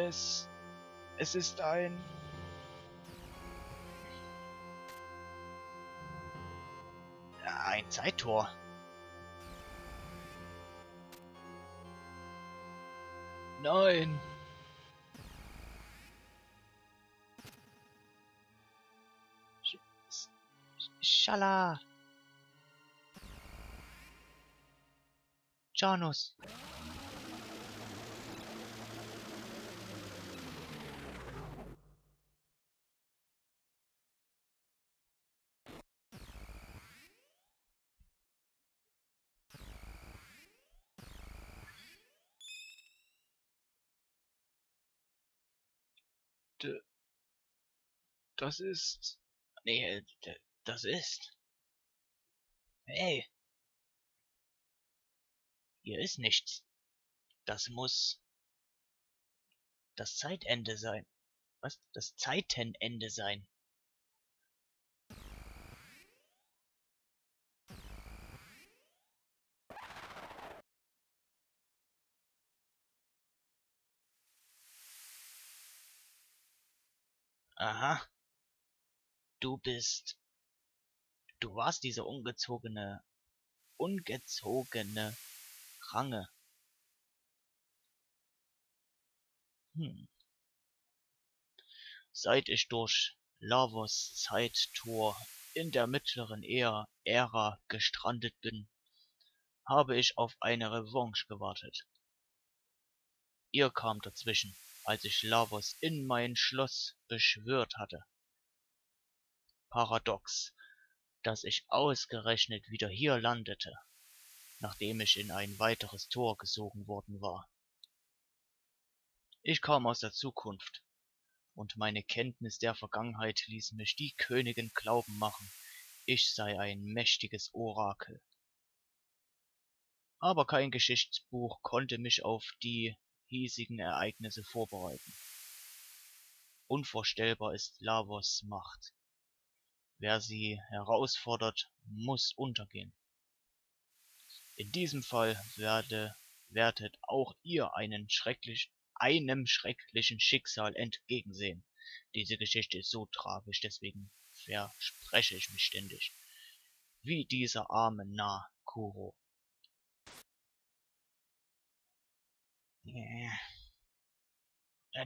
es. Es ist ein. Ein Zeittor. Nein. Schala. Janus. Das ist... Nee, das ist... Hey. Hier ist nichts. Das muss... Das Zeitende sein. Was? Das Zeitenende sein. Aha. Du bist... Du warst dieser ungezogene... Ungezogene Range. Hm. Seit ich durch Lavos Zeittor in der mittleren Ära gestrandet bin, habe ich auf eine Revanche gewartet. Ihr kam dazwischen als ich Lavos in mein Schloss beschwört hatte. Paradox, dass ich ausgerechnet wieder hier landete, nachdem ich in ein weiteres Tor gesogen worden war. Ich kam aus der Zukunft, und meine Kenntnis der Vergangenheit ließ mich die Königin glauben machen, ich sei ein mächtiges Orakel. Aber kein Geschichtsbuch konnte mich auf die hiesigen Ereignisse vorbereiten. Unvorstellbar ist Lavos Macht. Wer sie herausfordert, muss untergehen. In diesem Fall werde, werdet auch ihr schrecklich, einem schrecklichen Schicksal entgegensehen. Diese Geschichte ist so tragisch, deswegen verspreche ich mich ständig. Wie dieser arme Nah Kuro.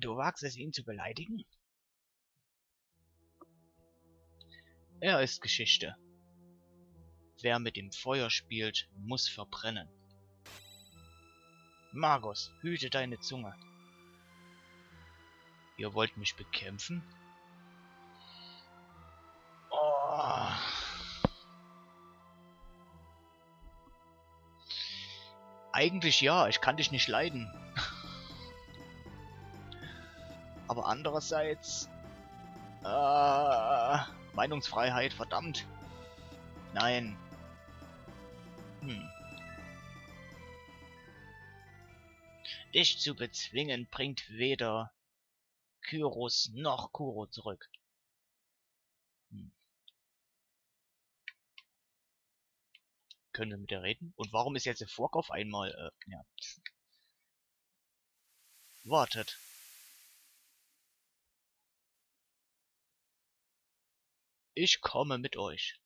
Du wagst es, ihn zu beleidigen? Er ist Geschichte. Wer mit dem Feuer spielt, muss verbrennen. Magus, hüte deine Zunge. Ihr wollt mich bekämpfen? Oh. Eigentlich ja, ich kann dich nicht leiden. Aber andererseits... Äh, Meinungsfreiheit, verdammt. Nein. Hm. Dich zu bezwingen bringt weder Kyros noch Kuro zurück. Hm. Können wir mit der reden? Und warum ist jetzt der Fork auf einmal, äh, ja. Wartet. Ich komme mit euch.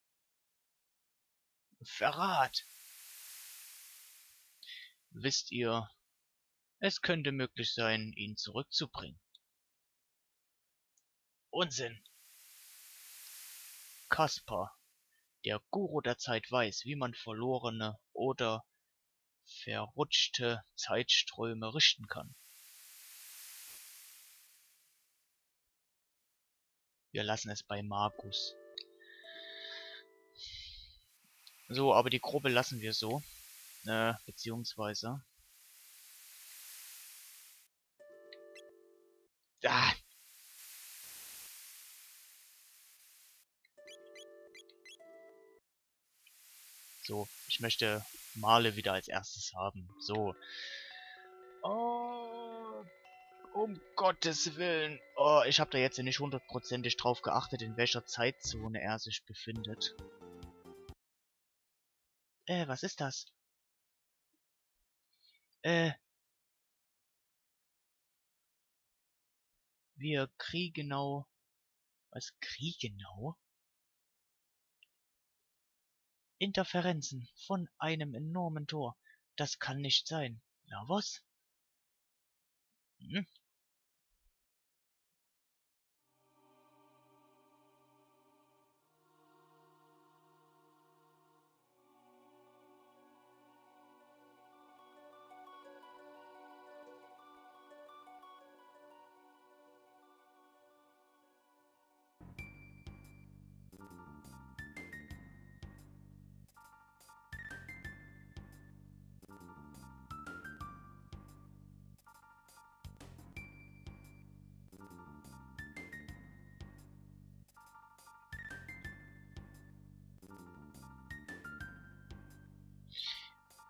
Verrat! Wisst ihr, es könnte möglich sein, ihn zurückzubringen. Unsinn! Kaspar, der Guru der Zeit weiß, wie man verlorene oder verrutschte Zeitströme richten kann. Wir lassen es bei Magus. So, aber die Gruppe lassen wir so. Äh, beziehungsweise... Ah. So, ich möchte Male wieder als erstes haben. So. Oh, um Gottes Willen. Oh, ich habe da jetzt nicht hundertprozentig drauf geachtet, in welcher Zeitzone er sich befindet. Äh, was ist das? Äh. Wir Kriegenau... Was? Kriegenau? Interferenzen von einem enormen Tor. Das kann nicht sein. Na was? Hm?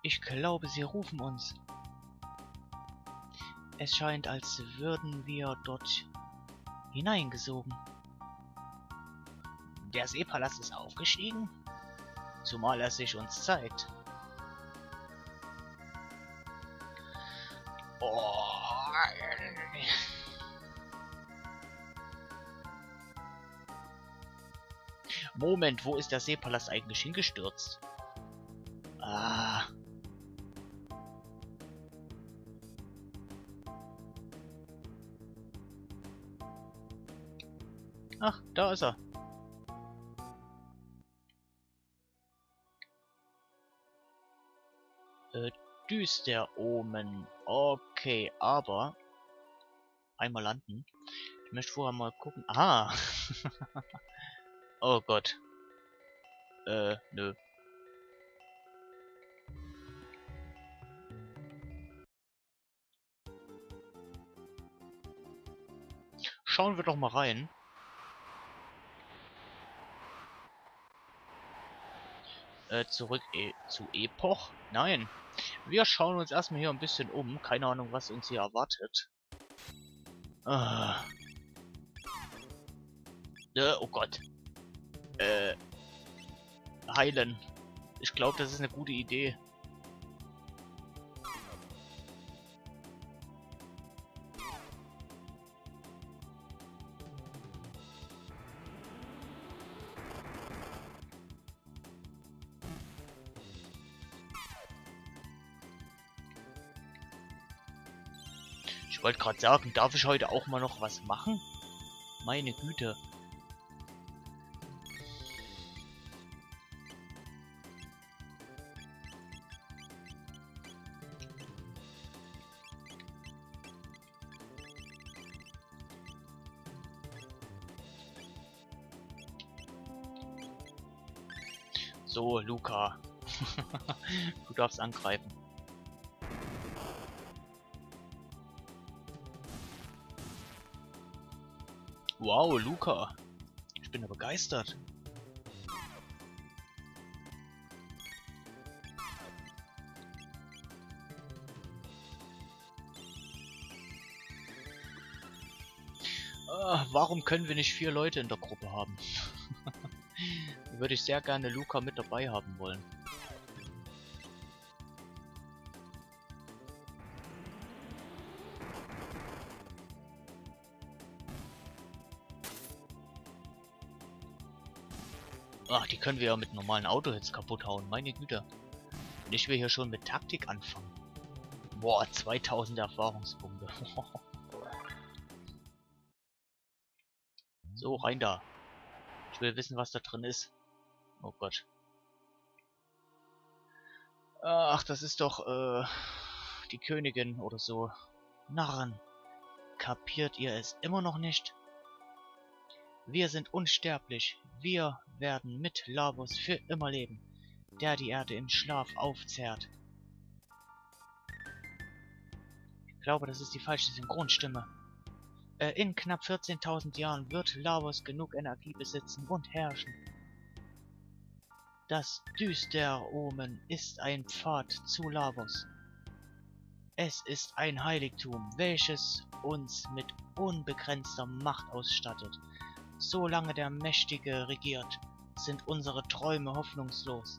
Ich glaube, sie rufen uns. Es scheint, als würden wir dort hineingesogen. Der Seepalast ist aufgestiegen? Zumal er sich uns zeigt. Oh. Moment, wo ist der Seepalast eigentlich hingestürzt? Ach, da ist er. Äh, düster omen. Okay, aber... Einmal landen. Ich möchte vorher mal gucken. Ah! oh Gott. Äh, nö. Schauen wir doch mal rein. Äh, zurück e zu Epoch? Nein. Wir schauen uns erstmal hier ein bisschen um. Keine Ahnung, was uns hier erwartet. Ah. Äh, oh Gott. Äh. Heilen. Ich glaube, das ist eine gute Idee. Wollte gerade sagen, darf ich heute auch mal noch was machen? Meine Güte. So, Luca. du darfst angreifen. Wow, Luca. Ich bin ja begeistert. Ah, warum können wir nicht vier Leute in der Gruppe haben? Würde ich sehr gerne Luca mit dabei haben wollen. Ach, die können wir ja mit normalen Autohits kaputt hauen, meine Güte. Und ich will hier schon mit Taktik anfangen. Boah, 2000 Erfahrungspunkte. so, rein da. Ich will wissen, was da drin ist. Oh Gott. Ach, das ist doch, äh, die Königin oder so. Narren. Kapiert ihr es immer noch nicht? Wir sind unsterblich. Wir werden mit Lavos für immer leben, der die Erde im Schlaf aufzehrt. Ich glaube, das ist die falsche Synchronstimme. Äh, in knapp 14.000 Jahren wird Lavos genug Energie besitzen und herrschen. Das Düsteromen ist ein Pfad zu Lavos. Es ist ein Heiligtum, welches uns mit unbegrenzter Macht ausstattet Solange der Mächtige regiert, sind unsere Träume hoffnungslos.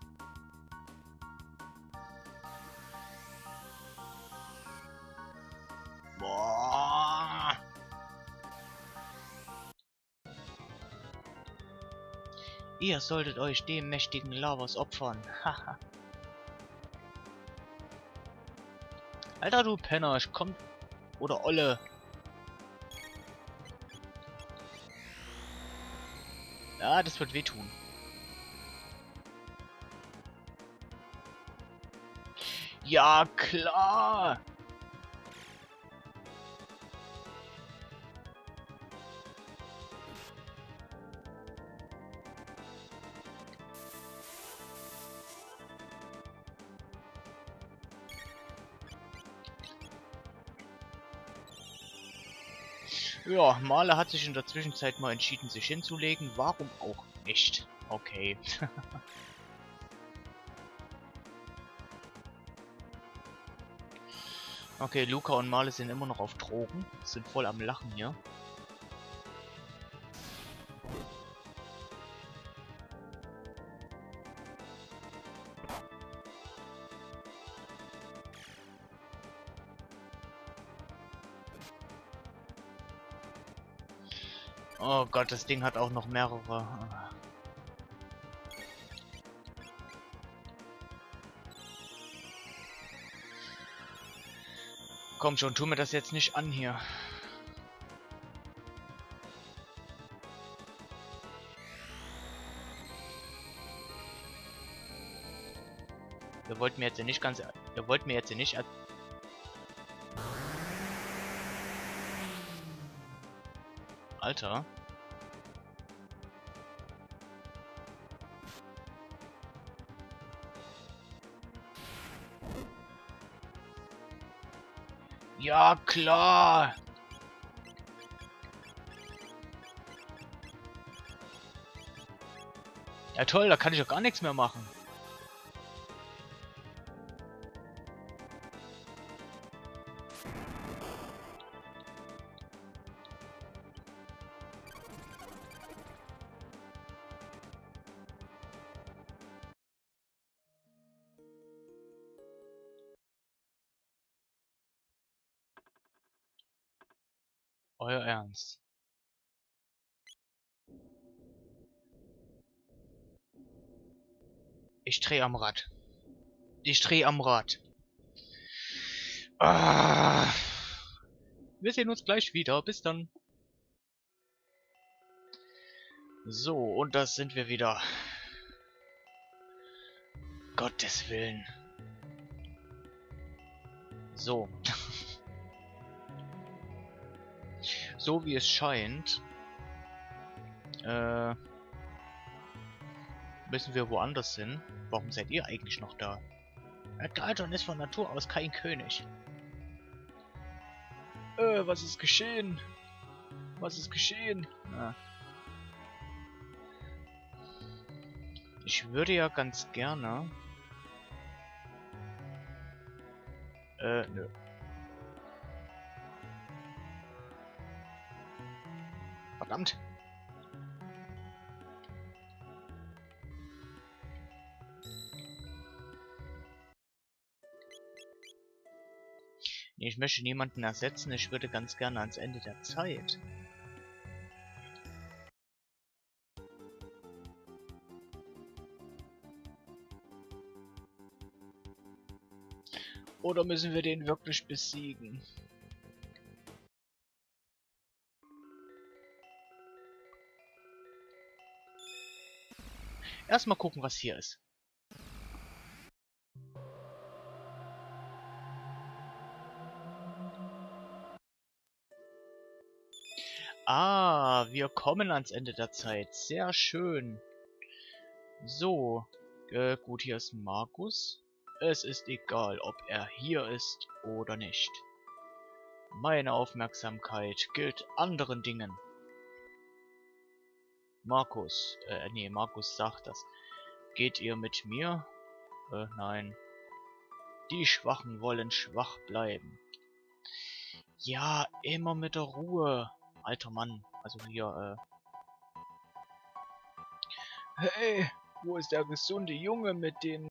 Boah. Ihr solltet euch dem mächtigen Lavos opfern. Haha. Alter, du Penner, ich komm... Oder Olle, Ja, das wird wehtun. Ja, klar! Ja, Male hat sich in der Zwischenzeit mal entschieden, sich hinzulegen. Warum auch nicht? Okay. okay, Luca und Male sind immer noch auf Drogen. Sind voll am Lachen hier. Oh Gott, das Ding hat auch noch mehrere. Komm schon, tu mir das jetzt nicht an hier. Ihr wollt mir jetzt nicht ganz... Ihr wollt mir jetzt nicht... Alter. Ja, klar. Ja toll, da kann ich doch gar nichts mehr machen. Ich dreh am Rad. Ich dreh am Rad. Ah. Wir sehen uns gleich wieder. Bis dann. So, und das sind wir wieder. Gottes Willen. So. so wie es scheint, äh, müssen wir woanders hin. Warum seid ihr eigentlich noch da? Dalton ist von Natur aus kein König. Äh, was ist geschehen? Was ist geschehen? Na. Ich würde ja ganz gerne... Äh, nö. Verdammt. Möchte niemanden ersetzen, ich würde ganz gerne ans Ende der Zeit. Oder müssen wir den wirklich besiegen? Erstmal gucken, was hier ist. Ah, wir kommen ans Ende der Zeit. Sehr schön. So, äh, gut, hier ist Markus. Es ist egal, ob er hier ist oder nicht. Meine Aufmerksamkeit gilt anderen Dingen. Markus, äh, nee, Markus sagt das. Geht ihr mit mir? Äh, nein. Die Schwachen wollen schwach bleiben. Ja, immer mit der Ruhe. Alter Mann, also hier, äh... Hey, wo ist der gesunde Junge mit den